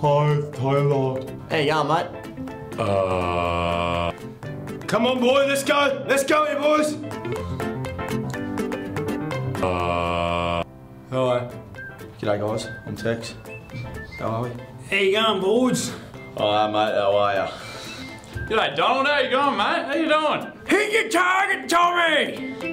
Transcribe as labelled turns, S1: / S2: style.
S1: Hi,
S2: Tyler. Hey, y'all, mate?
S1: Uh. Come on, boy, let's go. Let's go, here, boys. Uh. Hi. G'day, guys. I'm Tex. How are we?
S3: How you going, boys?
S1: Hi, mate. How are ya?
S4: G'day, Donald. How you going, mate? How you doing?
S3: Hit your target, Tommy!